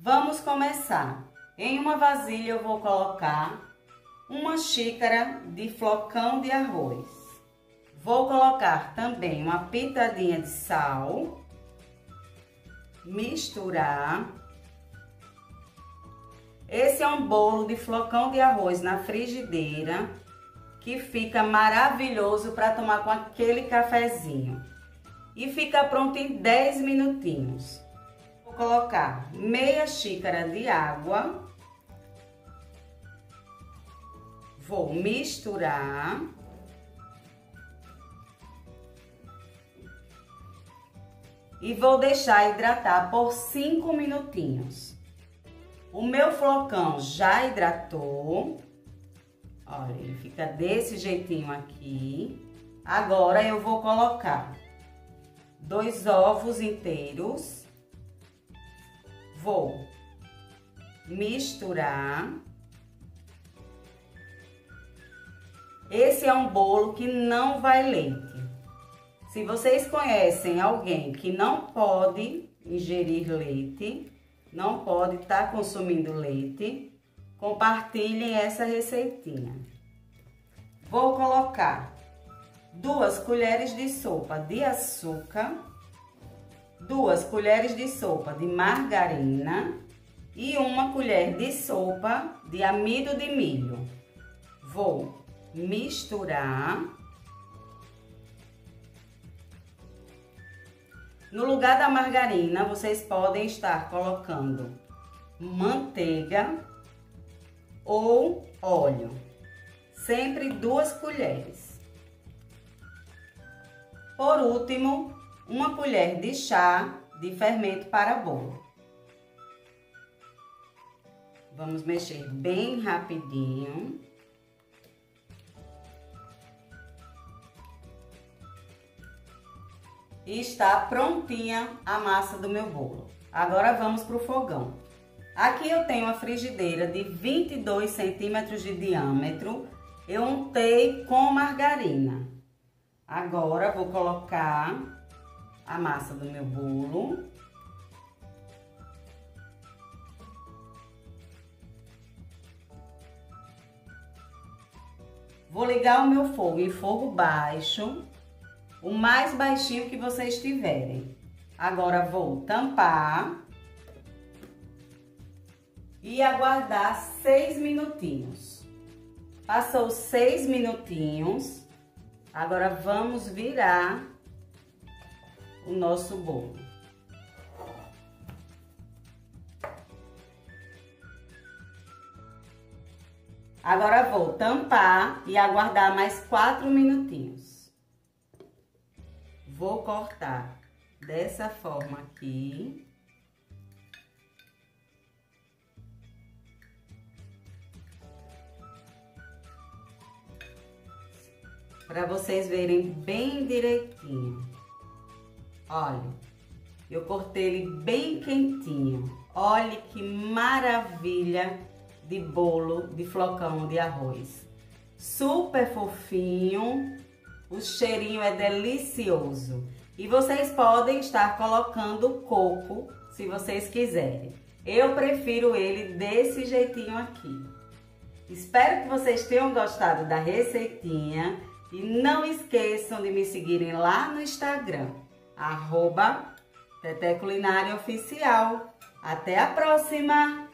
Vamos começar. Em uma vasilha eu vou colocar uma xícara de flocão de arroz. Vou colocar também uma pitadinha de sal. Misturar. Esse é um bolo de flocão de arroz na frigideira que fica maravilhoso para tomar com aquele cafezinho. E fica pronto em 10 minutinhos colocar meia xícara de água. Vou misturar. E vou deixar hidratar por 5 minutinhos. O meu flocão já hidratou. Olha, ele fica desse jeitinho aqui. Agora eu vou colocar dois ovos inteiros vou misturar. Esse é um bolo que não vai leite. Se vocês conhecem alguém que não pode ingerir leite, não pode estar tá consumindo leite, compartilhem essa receitinha. Vou colocar duas colheres de sopa de açúcar duas colheres de sopa de margarina e uma colher de sopa de amido de milho. Vou misturar. No lugar da margarina, vocês podem estar colocando manteiga ou óleo. Sempre duas colheres. Por último, uma colher de chá de fermento para bolo. Vamos mexer bem rapidinho. E está prontinha a massa do meu bolo. Agora vamos para o fogão. Aqui eu tenho a frigideira de 22 centímetros de diâmetro. Eu untei com margarina. Agora vou colocar a massa do meu bolo. Vou ligar o meu fogo em fogo baixo, o mais baixinho que vocês tiverem. Agora vou tampar e aguardar seis minutinhos. Passou seis minutinhos, agora vamos virar o nosso bolo. Agora vou tampar e aguardar mais quatro minutinhos. Vou cortar dessa forma aqui. Para vocês verem bem direitinho. Olha, eu cortei ele bem quentinho. Olha que maravilha de bolo de flocão de arroz. Super fofinho, o cheirinho é delicioso. E vocês podem estar colocando coco, se vocês quiserem. Eu prefiro ele desse jeitinho aqui. Espero que vocês tenham gostado da receitinha e não esqueçam de me seguirem lá no Instagram arroba Teté Culinária Oficial. Até a próxima!